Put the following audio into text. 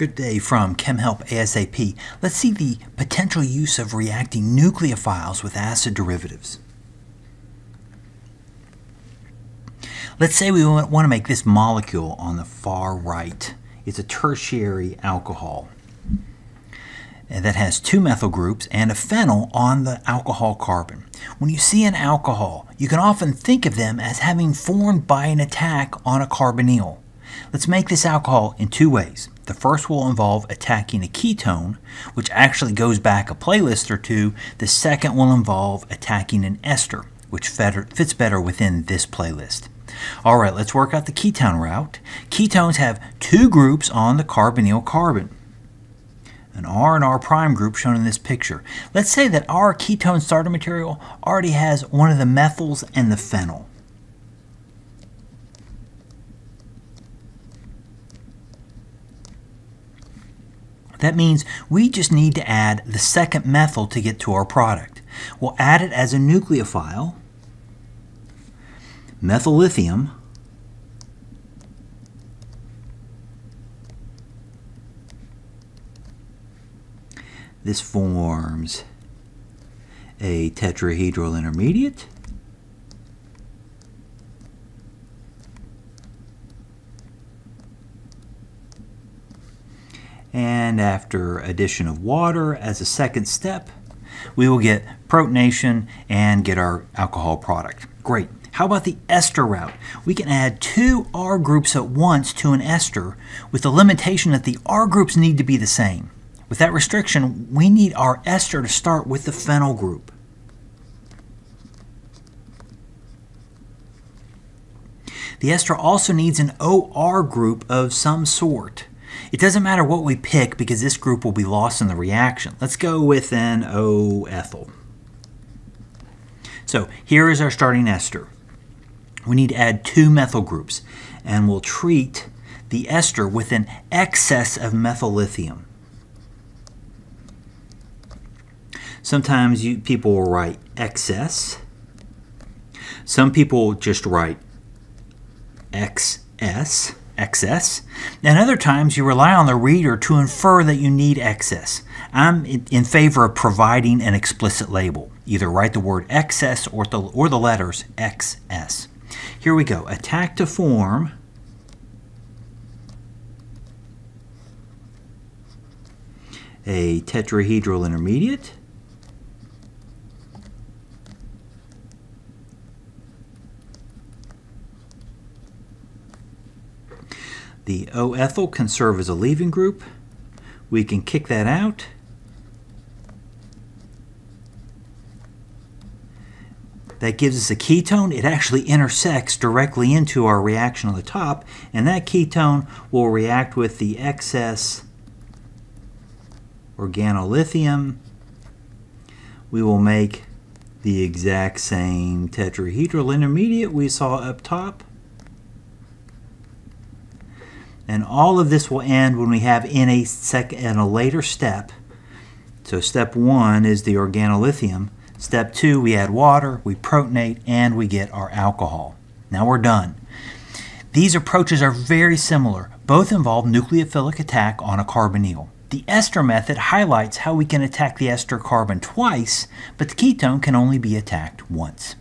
Good day from ChemHelp ASAP. Let's see the potential use of reacting nucleophiles with acid derivatives. Let's say we want to make this molecule on the far right. It's a tertiary alcohol and that has two methyl groups and a phenyl on the alcohol carbon. When you see an alcohol, you can often think of them as having formed by an attack on a carbonyl. Let's make this alcohol in two ways. The first will involve attacking a ketone, which actually goes back a playlist or two. The second will involve attacking an ester, which fits better within this playlist. All right, let's work out the ketone route. Ketones have two groups on the carbonyl carbon an R and R prime group shown in this picture. Let's say that our ketone starter material already has one of the methyls and the phenyl. That means we just need to add the second methyl to get to our product. We'll add it as a nucleophile, methyl lithium, this forms a tetrahedral intermediate and after addition of water as a second step, we will get protonation and get our alcohol product. Great. How about the ester route? We can add two R groups at once to an ester with the limitation that the R groups need to be the same. With that restriction, we need our ester to start with the phenyl group. The ester also needs an OR group of some sort. It doesn't matter what we pick because this group will be lost in the reaction. Let's go with an O-ethyl. So here is our starting ester. We need to add two methyl groups and we'll treat the ester with an excess of methyl lithium. Sometimes you, people will write excess. Some people just write XS excess, and other times you rely on the reader to infer that you need excess. I'm in favor of providing an explicit label. Either write the word excess or the, or the letters XS. Here we go. Attack to form a tetrahedral intermediate The O-ethyl can serve as a leaving group. We can kick that out. That gives us a ketone. It actually intersects directly into our reaction on the top, and that ketone will react with the excess organolithium. We will make the exact same tetrahedral intermediate we saw up top. And all of this will end when we have in a, sec in a later step. So step one is the organolithium. Step two, we add water, we protonate, and we get our alcohol. Now we're done. These approaches are very similar. Both involve nucleophilic attack on a carbonyl. The ester method highlights how we can attack the ester carbon twice, but the ketone can only be attacked once.